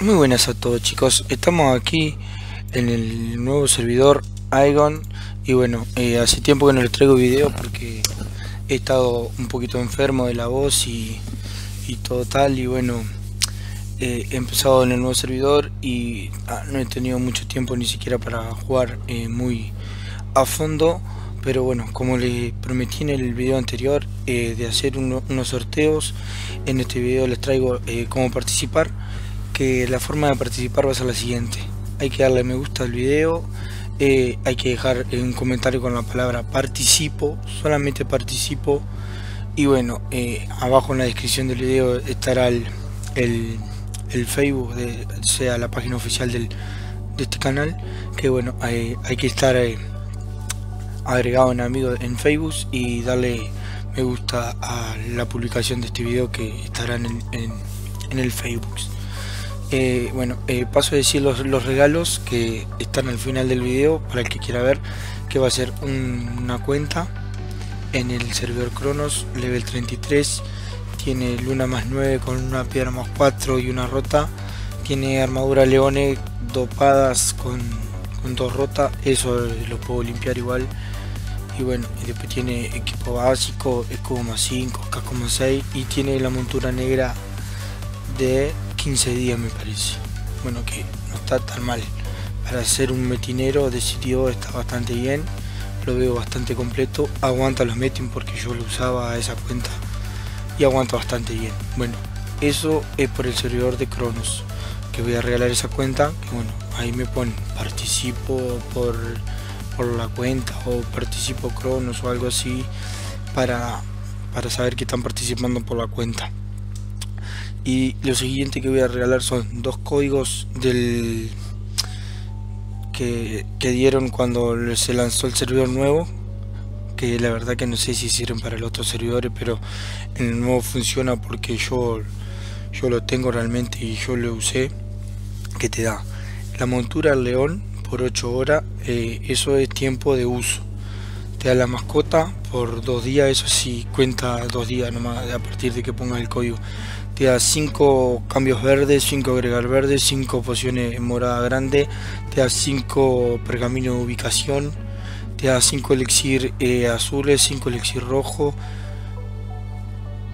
Muy buenas a todos chicos, estamos aquí en el nuevo servidor Igon y bueno, eh, hace tiempo que no les traigo video porque he estado un poquito enfermo de la voz y, todo tal. Y bueno, eh, he empezado en el nuevo servidor y ah, no he tenido mucho tiempo ni siquiera para jugar eh, muy a fondo pero bueno como les prometí en el video anterior de hacer unos sorteos en este video les traigo cómo participar que la forma de participar va a ser la siguiente. Hay que darle me gusta al video, eh, hay que dejar un comentario con la palabra participo, solamente participo. Y bueno, eh, abajo en la descripción del video estará el, el, Facebook, de, sea la página oficial del, de este canal. Que bueno, hay, hay que estar eh, agregado en amigos en Facebook y darle me gusta a la publicación de este video que estará en, en, el Facebook. Eh, bueno, eh, paso a decir los, regalos que están al final del video para el que quiera ver que va a ser una cuenta en el servidor Cronos level 33 tiene luna más 9 con una piedra más 4 y una rota tiene armadura leones dopadas con, con dos rotas eso lo puedo limpiar igual y bueno y después tiene equipo básico escudo más 5 casco más 6 y tiene la montura negra de 15 días me parece. Bueno, que no está tan mal. Para ser un metinero decidió está bastante bien. Lo veo bastante completo. Aguanta los metin porque yo lo usaba a esa cuenta. Y aguanta bastante bien. Bueno, eso es por el servidor de Cronos. Que voy a regalar esa cuenta. Que bueno, ahí me ponen participo por, por la cuenta o participo Cronos o algo así. Para, para saber que están participando por la cuenta y lo siguiente que voy a regalar son dos códigos del que, dieron cuando se lanzó el servidor nuevo que la verdad que no sé si sirven para los otros servidores pero en el nuevo funciona porque yo yo lo tengo realmente y yo lo usé que te da. La montura león por 8 horas eh, eso es tiempo de uso. Te da la mascota por dos días eso sí cuenta dos días nomás a partir de que pongas el código. Te da 5 cambios verdes, 5 agregar verdes, 5 pociones morada grande, te da 5 pergaminos de ubicación, te da 5 elixir eh, azules, 5 elixir rojo,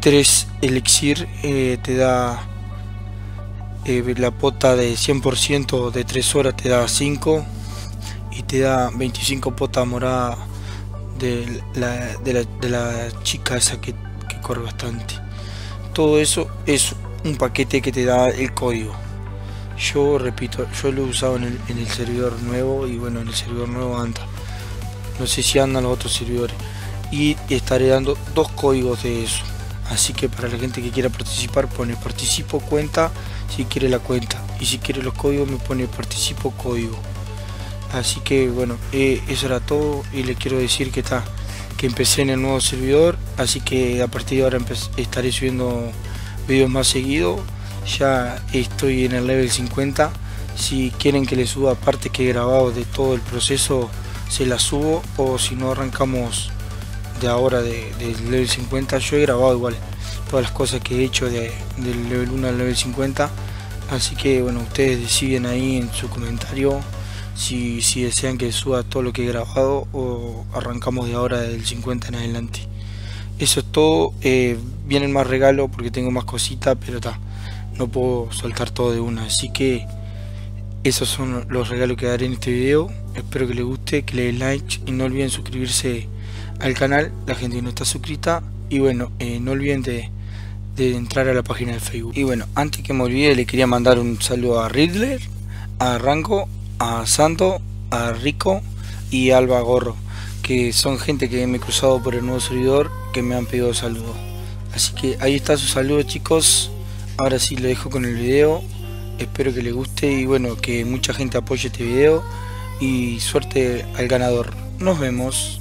3 elixir, eh, te da eh, la pota de 100% de 3 horas, te da 5 y te da 25 pota morada de la, de la, chica esa que, que corre bastante. Todo eso es un paquete que te da el código. Yo repito yo lo he usado en el, servidor nuevo y bueno en el servidor nuevo anda. No sé si andan los otros servidores. Y estaré dando dos códigos de eso. Así que para la gente que quiera participar pone participo cuenta si quiere la cuenta y si quiere los códigos me pone participo código así que bueno eh, eso era todo y le quiero decir que está que empecé en el nuevo servidor, así que a partir de ahora estaré subiendo vídeos más seguido. Ya estoy en el level 50. Si quieren que les suba parte que he grabado de todo el proceso, se la subo. O si no arrancamos de ahora del de level 50, yo he grabado igual todas las cosas que he hecho de, del level 1 al level 50. Así que bueno, ustedes deciden ahí en su comentario si, si desean que suba todo lo que he grabado o arrancamos de ahora del 50 en adelante. Eso es todo, eh, vienen más regalos porque tengo más cositas, pero está, no puedo soltar todo de una, así que esos son los regalos que daré en este video. Espero que les guste, que le den like y no olviden suscribirse al canal, la gente que no está suscrita. Y bueno, eh, no olviden de, de, entrar a la página de Facebook. Y bueno, antes que me olvide, le quería mandar un saludo a Riddler, a Rango a Santo, a Rico y a Alba Gorro, que son gente que me he cruzado por el nuevo servidor que me han pedido saludos. Así que ahí está su saludo chicos. Ahora sí lo dejo con el video. Espero que les guste y bueno, que mucha gente apoye este video. Y suerte al ganador. Nos vemos.